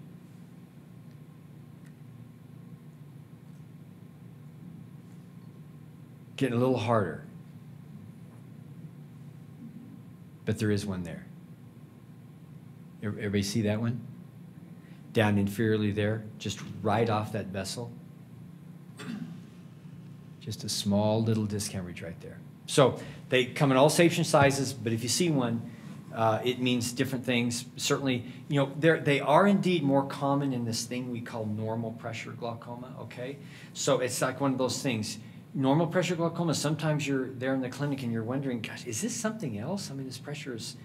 Getting a little harder. But there is one there. Everybody see that one? Down inferiorly there, just right off that vessel. Just a small little disc hemorrhage right there. So they come in all shapes and sizes, but if you see one, uh, it means different things. Certainly, you know, they are indeed more common in this thing we call normal pressure glaucoma, okay? So it's like one of those things. Normal pressure glaucoma, sometimes you're there in the clinic and you're wondering, gosh, is this something else? I mean, this pressure has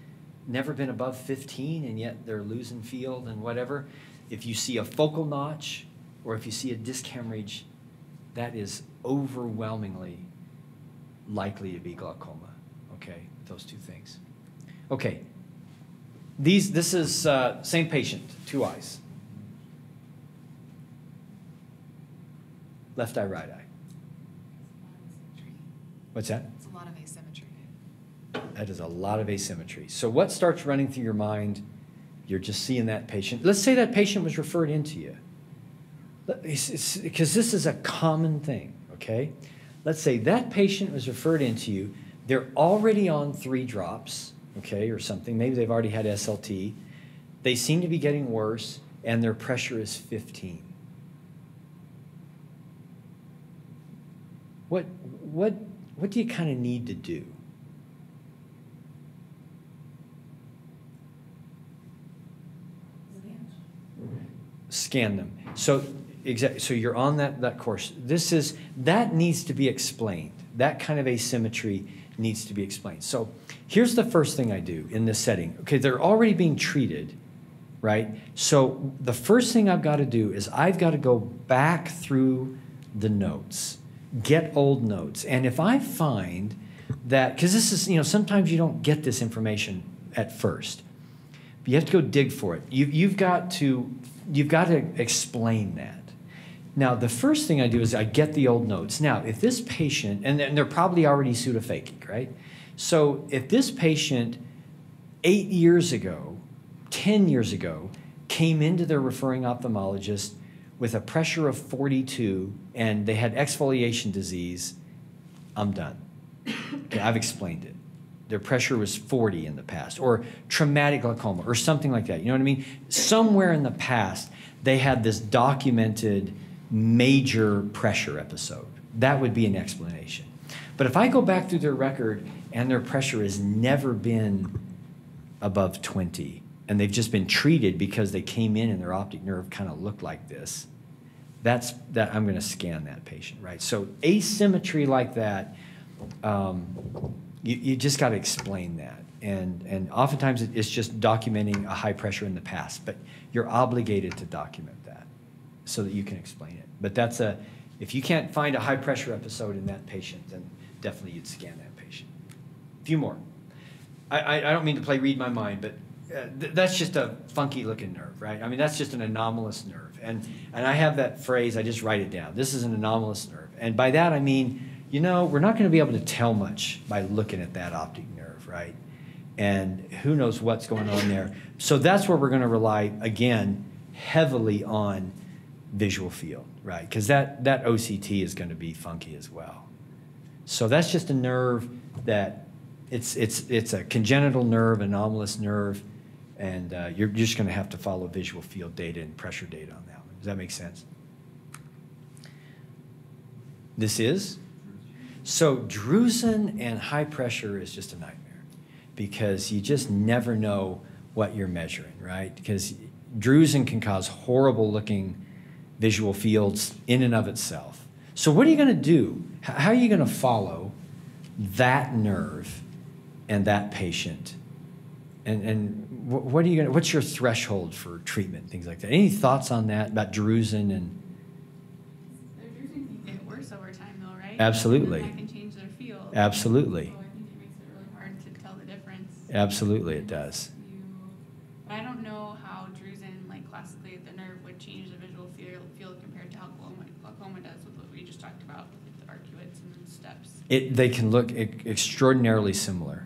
never been above 15 and yet they're losing field and whatever. If you see a focal notch or if you see a disc hemorrhage, that is overwhelmingly likely to be glaucoma. Okay, those two things. Okay, these this is uh, same patient, two eyes, left eye, right eye. What's that? It's a lot of asymmetry. That is a lot of asymmetry. So what starts running through your mind? You're just seeing that patient. Let's say that patient was referred into you. Because this is a common thing, okay? Let's say that patient was referred into you. They're already on three drops, okay, or something. Maybe they've already had SLT. They seem to be getting worse, and their pressure is 15. What, what, what do you kind of need to do? scan them. So exactly. So you're on that that course. This is that needs to be explained. That kind of asymmetry needs to be explained. So here's the first thing I do in this setting. Okay, they're already being treated, right? So the first thing I've got to do is I've got to go back through the notes, get old notes, and if I find that because this is you know sometimes you don't get this information at first you have to go dig for it. You, you've got to you've got to explain that. Now, the first thing I do is I get the old notes. Now, if this patient, and they're probably already pseudophakic, right? So if this patient eight years ago, 10 years ago, came into their referring ophthalmologist with a pressure of 42 and they had exfoliation disease, I'm done. Okay, I've explained it their pressure was 40 in the past, or traumatic glaucoma, or something like that. You know what I mean? Somewhere in the past, they had this documented major pressure episode. That would be an explanation. But if I go back through their record and their pressure has never been above 20, and they've just been treated because they came in and their optic nerve kind of looked like this, that's that I'm going to scan that patient, right? So asymmetry like that. Um, you, you just got to explain that. And, and oftentimes it's just documenting a high pressure in the past, but you're obligated to document that so that you can explain it. But that's a, if you can't find a high pressure episode in that patient, then definitely you'd scan that patient. A few more. I, I, I don't mean to play read my mind, but uh, th- that's just a funky looking nerve, right? I mean, that's just an anomalous nerve. And, and I have that phrase, I just write it down. This is an anomalous nerve. And by that I mean, you know, we're not going to be able to tell much by looking at that optic nerve, right? And who knows what's going on there. So that's where we're going to rely, again, heavily on visual field, right? Because that, that OCT is going to be funky as well. So that's just a nerve that it's, it's, it's a congenital nerve, anomalous nerve, and uh, you're just going to have to follow visual field data and pressure data on that one. Does that make sense? This is? So drusen and high pressure is just a nightmare because you just never know what you're measuring, right? Because drusen can cause horrible looking visual fields in and of itself. So what are you going to do? How are you going to follow that nerve and that patient? And, and what are you going to, what's your threshold for treatment, things like that? Any thoughts on that about drusen and drusen can get worse over time though, right? Absolutely. And that can change their field. Absolutely. So I think it makes it really hard to tell the difference. Absolutely, it does. It, they can look e- extraordinarily similar.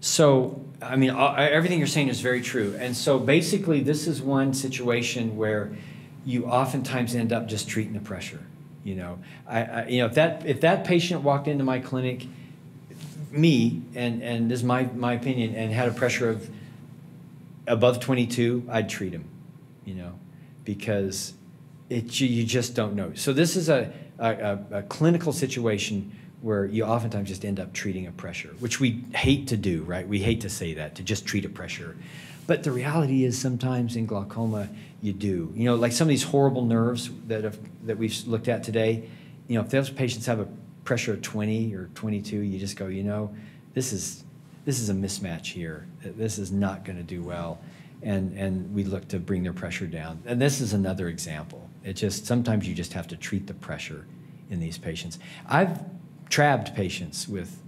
So, I mean, everything you're saying is very true. And so basically, this is one situation where you oftentimes end up just treating the pressure. You know, I, I you know, if that if that patient walked into my clinic, me, and and this is my my opinion, and had a pressure of above 22, I'd treat him. You know, because it you, you just don't know. So this is a, a, a, a clinical situation where you oftentimes just end up treating a pressure, which we hate to do, right? We hate to say that to just treat a pressure, but the reality is sometimes in glaucoma you do. You know, like some of these horrible nerves that have, that we've looked at today. You know, if those patients have a pressure of 20 or 22, you just go, you know, this is this is a mismatch here. This is not going to do well. And, and we look to bring their pressure down. And this is another example. It just, sometimes you just have to treat the pressure in these patients. I've trapped patients with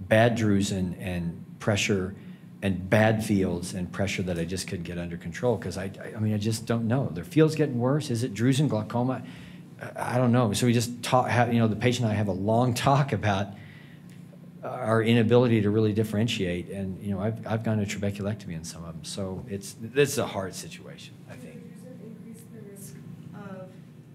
bad drusen and pressure and bad fields and pressure that I just couldn't get under control because I, I, mean, I just don't know. Their field's getting worse. Is it drusen glaucoma? I- I don't know. So we just talk, have, you know, the patient and I have a long talk about our inability to really differentiate. And, you know, I've, I've gone to trabeculectomy in some of them. So it's, this is a hard situation, I think. Does it increase the risk of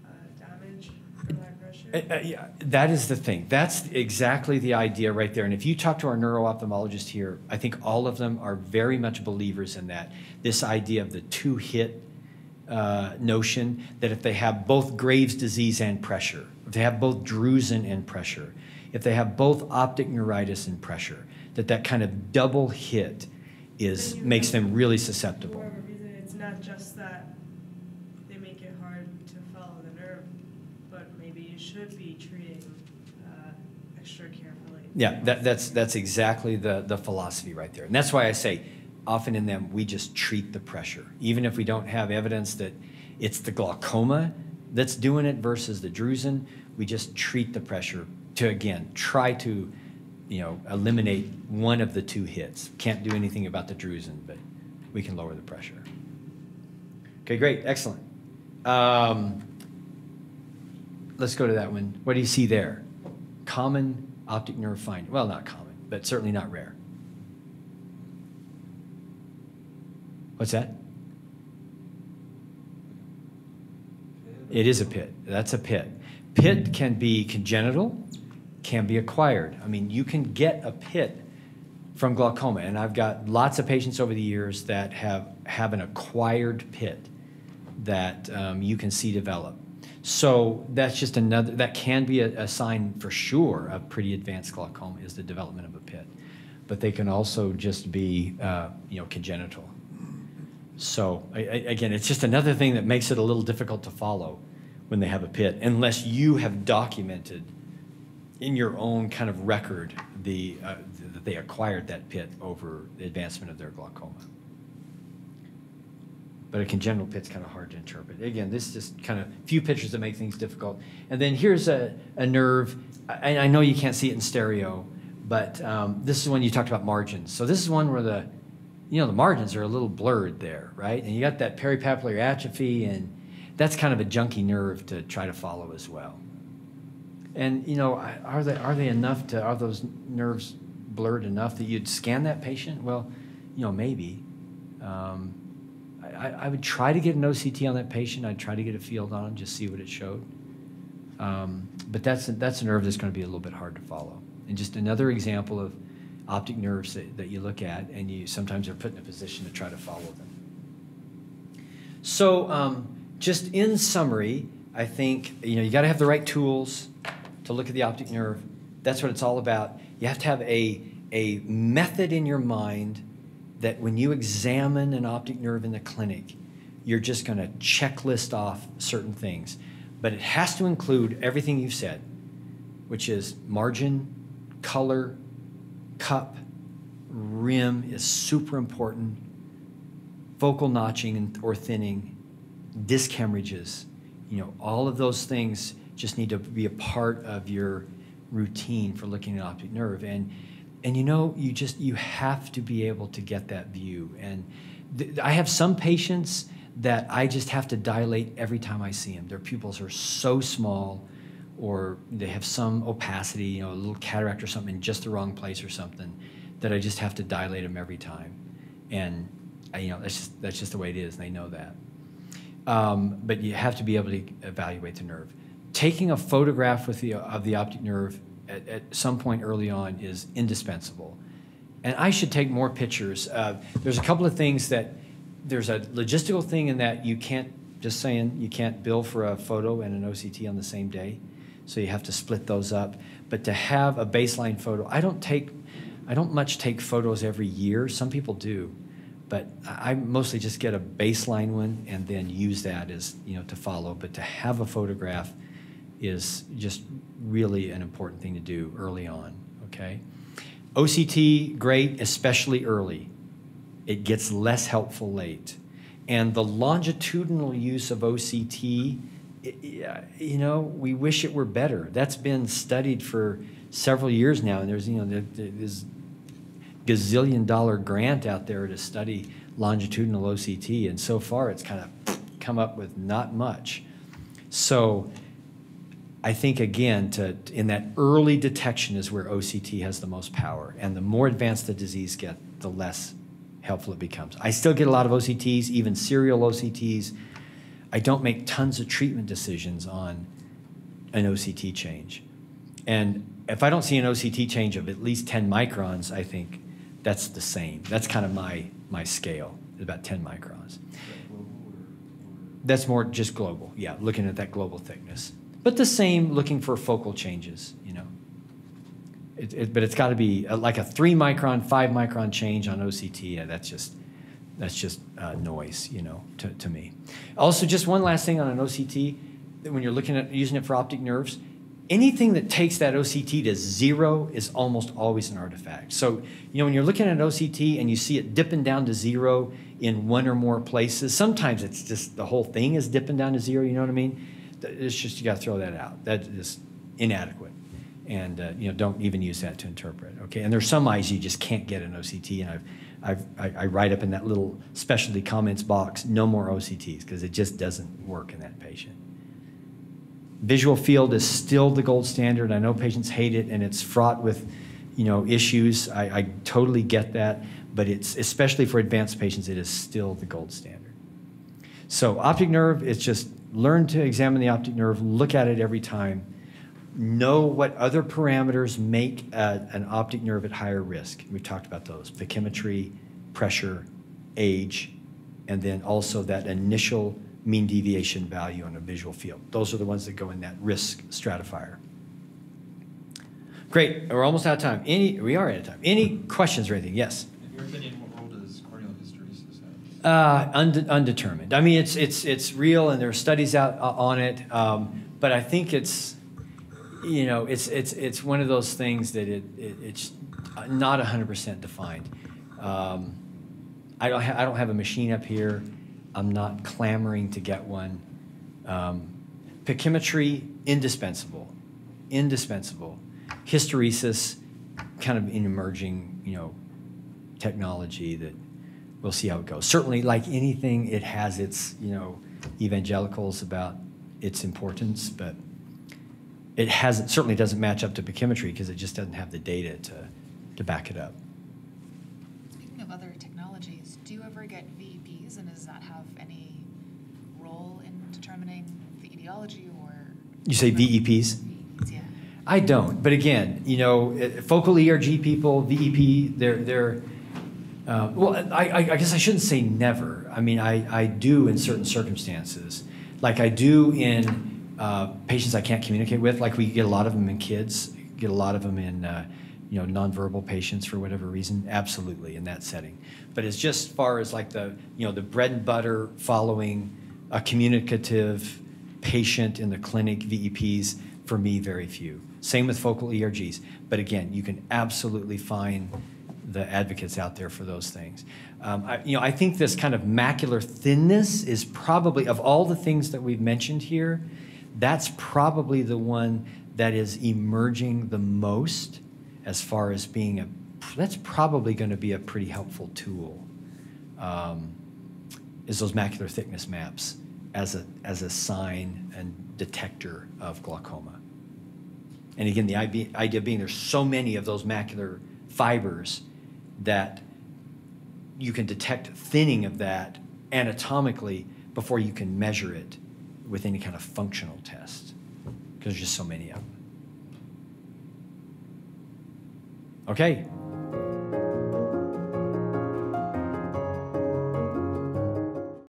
uh, damage from high pressure? Uh, uh, yeah, that is the thing. That's exactly the idea right there. And if you talk to our neuro-ophthalmologist here, I think all of them are very much believers in that. This idea of the two-hit uh, notion that if they have both Graves' disease and pressure, if they have both drusen and pressure, if they have both optic neuritis and pressure, that that kind of double hit is makes them really susceptible. whatever reason, it's not just that they make it hard to follow the nerve, but maybe you should be treating uh, extra carefully. Yeah, that, that's, that's exactly the, the philosophy right there. And that's why I say, often in them, we just treat the pressure. Even if we don't have evidence that it's the glaucoma that's doing it versus the drusen, we just treat the pressure to, again, try to, you know, eliminate one of the two hits. Can't do anything about the drusen, but we can lower the pressure. Okay, great, excellent. Um, let's go to that one. What do you see there? Common optic nerve finding. Well, not common, but certainly not rare. What's that? It is a pit. That's a pit. Pit can be congenital, can be acquired. I mean, you can get a pit from glaucoma, and I've got lots of patients over the years that have have an acquired pit that um, you can see develop. So that's just another. That can be a, a sign for sure of pretty advanced glaucoma is the development of a pit, but they can also just be uh, you know congenital. So I, I, again, it's just another thing that makes it a little difficult to follow when they have a pit, unless you have documented in your own kind of record the uh, that they acquired that pit over the advancement of their glaucoma. But a congenital pit's kind of hard to interpret. Again, this is just kind of few pictures that make things difficult. And then here's a, a nerve. I, I know you can't see it in stereo, but um, this is when you talked about margins. So this is one where the you know, the margins are a little blurred there, right? And you got that peripapillary atrophy, and that's kind of a junky nerve to try to follow as well. And you know, are they are they enough to are those nerves blurred enough that you'd scan that patient? Well, you know, maybe. Um, I, I would try to get an OCT on that patient. I'd try to get a field on him, just see what it showed. Um, but that's that's a nerve that's going to be a little bit hard to follow. And just another example of optic nerves that, that you look at, and you sometimes are put in a position to try to follow them. So um, just in summary, I think you know you got to have the right tools to look at the optic nerve. That's what it's all about. You have to have a a method in your mind that when you examine an optic nerve in the clinic, you're just going to checklist off certain things. But it has to include everything you've said, which is margin, color, cup, rim is super important, focal notching or thinning, disc hemorrhages, you know, all of those things just need to be a part of your routine for looking at optic nerve. And and you know, you just you have to be able to get that view. And I have some patients that I just have to dilate every time I see them. Their pupils are so small, or they have some opacity, you know, a little cataract or something in just the wrong place or something, that I just have to dilate them every time. And I, you know, that's just that's just the way it is. And they know that. Um, but you have to be able to evaluate the nerve. Taking a photograph with the, of the optic nerve at, at some point early on is indispensable. And I should take more pictures. Uh, there's a couple of things that, there's a logistical thing in that you can't, just saying, you can't bill for a photo and an OCT on the same day. So you have to split those up. But to have a baseline photo, I don't take, I don't much take photos every year. Some people do. But I I mostly just get a baseline one and then use that as, you know, to follow. But to have a photograph is just really an important thing to do early on, okay? OCT, great, especially early. It gets less helpful late. And the longitudinal use of OCT, i- uh, you know, we wish it were better. That's been studied for several years now, and there's, you know, there- there's gazillion dollar grant out there to study longitudinal OCT, and so far it's kind of come up with not much. So I think again, to in that early detection is where OCT has the most power, and the more advanced the disease gets, the less helpful it becomes. I still get a lot of OCTs, even serial OCTs. I don't make tons of treatment decisions on an OCT change. And if I don't see an OCT change of at least 10 microns, I think that's the same. That's kind of my, my scale, about 10 microns. That's more just global, yeah, looking at that global thickness. But the same, looking for focal changes, you know. It, it, but it's got to be uh, like a three micron, five micron change on OCT. Yeah, that's just that's just uh, noise, you know, to, to me. Also, just one last thing on an OCT, when you're looking at using it for optic nerves, anything that takes that OCT to zero is almost always an artifact. So, you know, when you're looking at an OCT and you see it dipping down to zero in one or more places, sometimes it's just the whole thing is dipping down to zero, you know what I mean? It's just, you got to throw that out. That is inadequate. And, uh, you know, don't even use that to interpret, okay? And there's some eyes you just can't get an OCT, and I've, I've, I, I write up in that little specialty comments box, no more OCTs, because it just doesn't work in that patient. Visual field is still the gold standard. I know patients hate it, and it's fraught with, you know, issues. I, I totally get that, but it's especially for advanced patients, it is still the gold standard. So optic nerve, it's just learn to examine the optic nerve, look at it every time, know what other parameters make uh, an optic nerve at higher risk. We've talked about those: pachymetry, pressure, age, and then also that initial mean deviation value on a visual field. Those are the ones that go in that risk stratifier. Great, we're almost out of time. Any, we are out of time. Any questions or anything? Yes. In your opinion, what role does corneal hysteresis have? Uh, unde- undetermined. I mean, it's it's it's real, and there are studies out uh, on it. Um, but I think it's, you know, it's it's it's one of those things that it, it it's not hundred percent defined. Um, I don't I don't have a machine up here. I'm not clamoring to get one. Um, pachymetry indispensable, indispensable. Hysteresis, kind of an emerging, you know, technology that we'll see how it goes. Certainly, like anything, it has its, you know, evangelicals about its importance, but it hasn't certainly doesn't match up to pachymetry because it just doesn't have the data to to back it up. Speaking of other technologies, do you ever get VEPs and does that have any role in determining the etiology or? You say VEPs? VEPs, yeah. I don't, but again, you know, eh, focal ERG people, VEP, they're they're. Uh, well, I, I guess I shouldn't say never. I mean, I, I do in certain circumstances. like I do in uh, patients I can't communicate with. Like we get a lot of them in kids, get a lot of them in uh, you know nonverbal patients for whatever reason. Absolutely in that setting. But it's just far as like the you know the bread and butter following a communicative patient in the clinic VEPs for me very few. Same with focal ERGs. But again, you can absolutely find the advocates out there for those things. Um, I, you know, I think this kind of macular thinness is probably of all the things that we've mentioned here, that's probably the one that is emerging the most as far as being a. That's probably going to be a pretty helpful tool. Um, is those macular thickness maps as a as a sign and detector of glaucoma. And again, the idea idea being there's so many of those macular fibers that you can detect thinning of that anatomically before you can measure it with any kind of functional test because there's just so many of them. Okay,